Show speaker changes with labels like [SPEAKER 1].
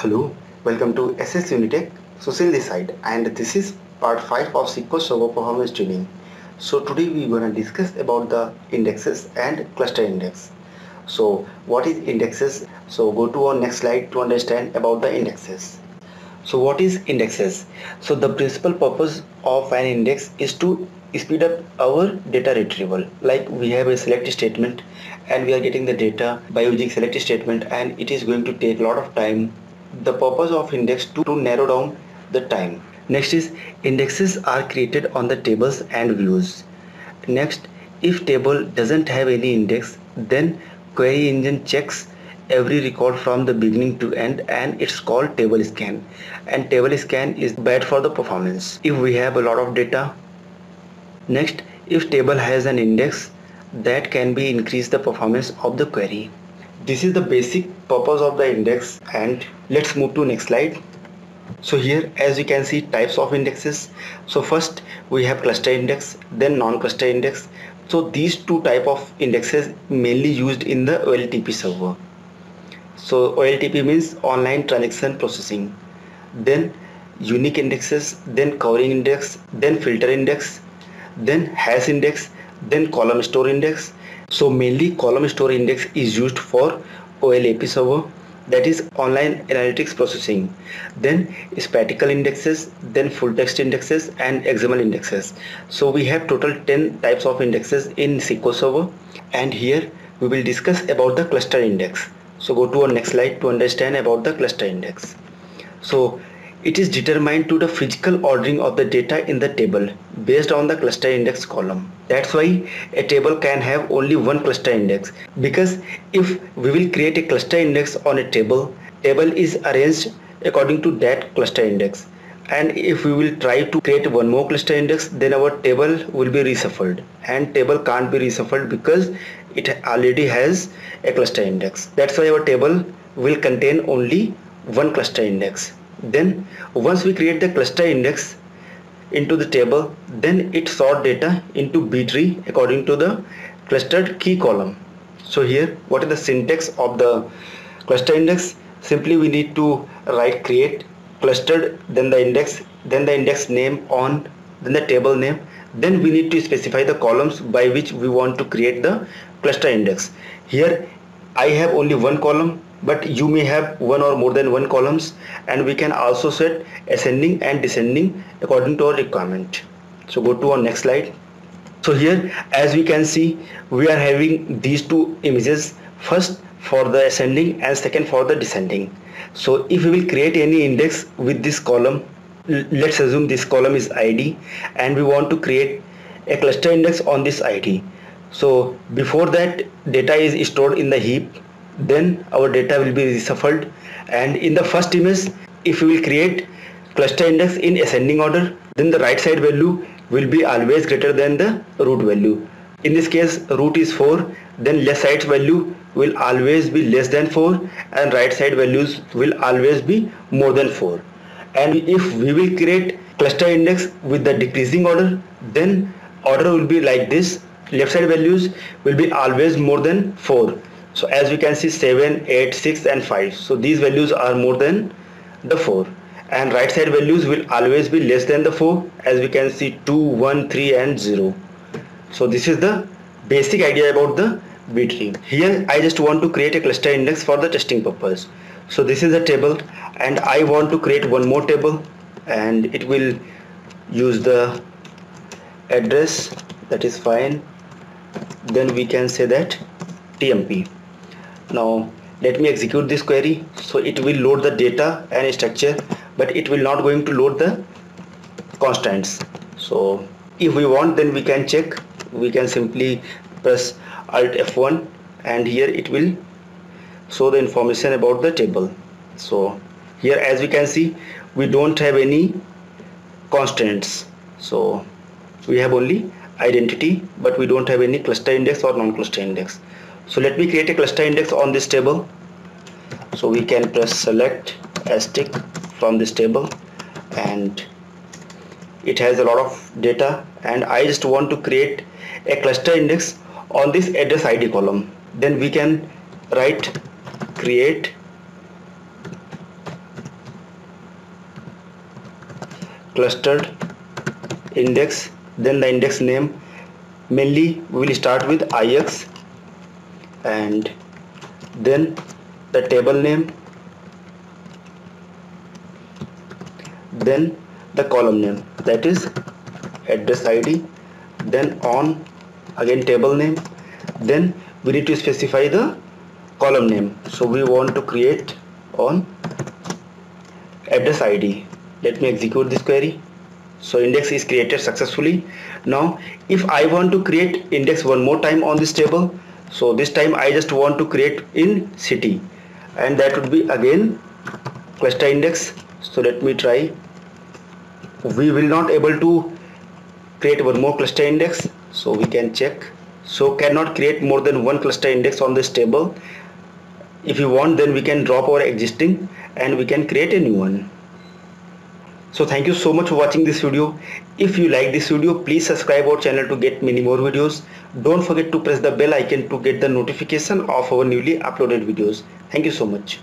[SPEAKER 1] Hello, welcome to SS Unitech. Susil this side and this is part 5 of SQL Server Performance Tuning. So today we are going to discuss about the indexes and cluster index. So what is indexes? So go to our next slide to understand about the indexes. So what is indexes? So the principal purpose of an index is to speed up our data retrieval. Like we have a select statement and we are getting the data by using select statement and it is going to take a lot of time the purpose of index to, to narrow down the time. Next is indexes are created on the tables and views. Next if table doesn't have any index then query engine checks every record from the beginning to end and it's called table scan. And table scan is bad for the performance if we have a lot of data. Next if table has an index that can be increase the performance of the query this is the basic purpose of the index and let's move to next slide. So here as you can see types of indexes. So first we have cluster index then non-cluster index. So these two type of indexes mainly used in the OLTP server. So OLTP means online transaction processing. Then unique indexes then covering index then filter index then hash index then column store index. So mainly column store index is used for OLAP server that is online analytics processing then statistical indexes then full text indexes and XML indexes. So we have total 10 types of indexes in SQL server and here we will discuss about the cluster index. So go to our next slide to understand about the cluster index. So it is determined to the physical ordering of the data in the table based on the cluster index column. That's why a table can have only one cluster index. Because if we will create a cluster index on a table, table is arranged according to that cluster index. And if we will try to create one more cluster index then our table will be reshuffled. And table can't be reshuffled because it already has a cluster index. That's why our table will contain only one cluster index then once we create the cluster index into the table then it sort data into b tree according to the clustered key column. So here what is the syntax of the cluster index? Simply we need to write create clustered then the index then the index name on then the table name. Then we need to specify the columns by which we want to create the cluster index. Here I have only one column but you may have one or more than one columns and we can also set ascending and descending according to our requirement. So go to our next slide. So here as we can see we are having these two images. First for the ascending and second for the descending. So if we will create any index with this column let's assume this column is id and we want to create a cluster index on this id so before that data is stored in the heap then our data will be reshuffled. And in the first image if we will create cluster index in ascending order then the right side value will be always greater than the root value. In this case root is 4 then left side value will always be less than 4 and right side values will always be more than 4 and if we will create cluster index with the decreasing order then order will be like this. Left side values will be always more than 4 so as we can see 7 8 6 and 5 so these values are more than the 4 and right side values will always be less than the 4 as we can see 2 1 3 and 0 so this is the basic idea about the B tree. Here I just want to create a cluster index for the testing purpose. So this is the table and I want to create one more table and it will use the address. That is fine. Then we can say that tmp now let me execute this query. So it will load the data and structure but it will not going to load the constants. So if we want then we can check. We can simply press alt f1 and here it will show the information about the table. So here as we can see we don't have any constants. So we have only identity but we don't have any cluster index or non-cluster index so let me create a cluster index on this table. So we can press select asterisk from this table. And it has a lot of data. And I just want to create a cluster index on this address ID column. Then we can write create clustered index. Then the index name mainly we will start with ix and then the table name then the column name that is address id then on again table name then we need to specify the column name. So we want to create on address id let me execute this query. So index is created successfully. Now if i want to create index one more time on this table so this time i just want to create in city. And that would be again cluster index. So let me try. We will not able to create one more cluster index. So we can check. So cannot create more than one cluster index on this table. If you want then we can drop our existing and we can create a new one. So thank you so much for watching this video. If you like this video please subscribe our channel to get many more videos don't forget to press the bell icon to get the notification of our newly uploaded videos. Thank you so much